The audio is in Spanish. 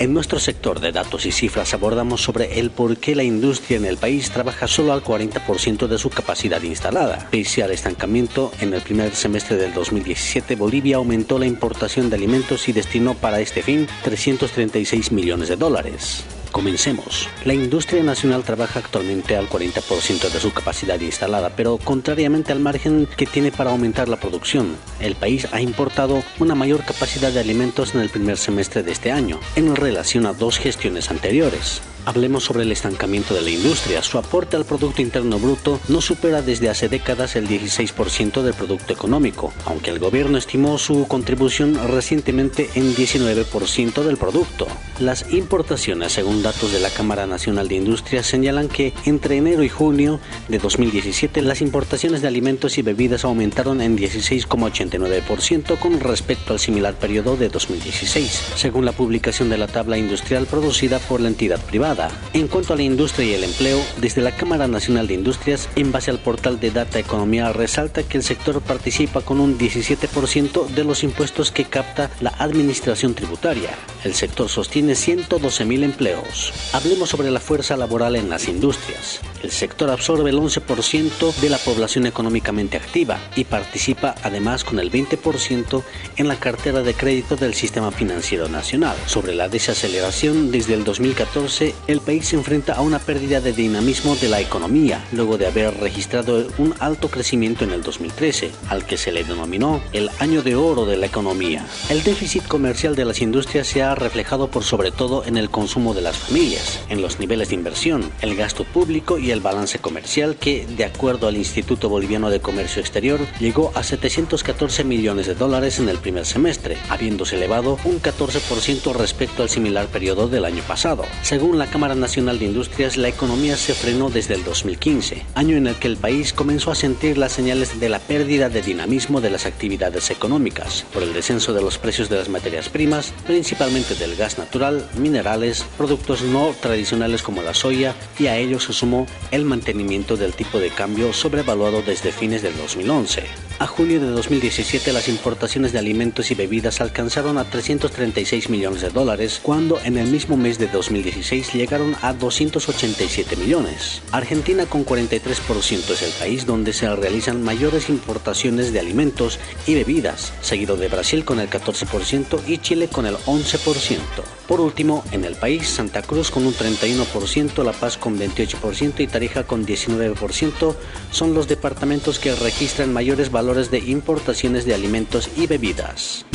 En nuestro sector de datos y cifras abordamos sobre el por qué la industria en el país trabaja solo al 40% de su capacidad instalada. Pese al estancamiento, en el primer semestre del 2017 Bolivia aumentó la importación de alimentos y destinó para este fin 336 millones de dólares. Comencemos. La industria nacional trabaja actualmente al 40% de su capacidad instalada, pero contrariamente al margen que tiene para aumentar la producción, el país ha importado una mayor capacidad de alimentos en el primer semestre de este año, en relación a dos gestiones anteriores. Hablemos sobre el estancamiento de la industria. Su aporte al Producto Interno Bruto no supera desde hace décadas el 16% del Producto Económico, aunque el gobierno estimó su contribución recientemente en 19% del producto. Las importaciones, según datos de la Cámara Nacional de Industria, señalan que entre enero y junio de 2017 las importaciones de alimentos y bebidas aumentaron en 16,89% con respecto al similar periodo de 2016, según la publicación de la tabla industrial producida por la entidad privada. En cuanto a la industria y el empleo, desde la Cámara Nacional de Industrias, en base al portal de Data Economía, resalta que el sector participa con un 17% de los impuestos que capta la administración tributaria. El sector sostiene 112 mil empleos. Hablemos sobre la fuerza laboral en las industrias. El sector absorbe el 11% de la población económicamente activa y participa además con el 20% en la cartera de crédito del sistema financiero nacional. Sobre la desaceleración, desde el 2014 el país se enfrenta a una pérdida de dinamismo de la economía, luego de haber registrado un alto crecimiento en el 2013, al que se le denominó el año de oro de la economía. El déficit comercial de las industrias se ha reflejado por sobre todo en el consumo de las familias, en los niveles de inversión, el gasto público y el balance comercial que, de acuerdo al Instituto Boliviano de Comercio Exterior, llegó a 714 millones de dólares en el primer semestre, habiéndose elevado un 14% respecto al similar periodo del año pasado. Según la Cámara Nacional de Industrias, la economía se frenó desde el 2015, año en el que el país comenzó a sentir las señales de la pérdida de dinamismo de las actividades económicas, por el descenso de los precios de las materias primas, principalmente del gas natural, minerales, productos no tradicionales como la soya, y a ello se sumó el mantenimiento del tipo de cambio sobrevaluado desde fines del 2011. A julio de 2017 las importaciones de alimentos y bebidas alcanzaron a 336 millones de dólares, cuando en el mismo mes de 2016 llegaron a 287 millones. Argentina con 43% es el país donde se realizan mayores importaciones de alimentos y bebidas, seguido de Brasil con el 14% y Chile con el 11%. Por último, en el país, Santa Cruz con un 31%, La Paz con 28% y Tarija con 19% son los departamentos que registran mayores de importaciones de alimentos y bebidas.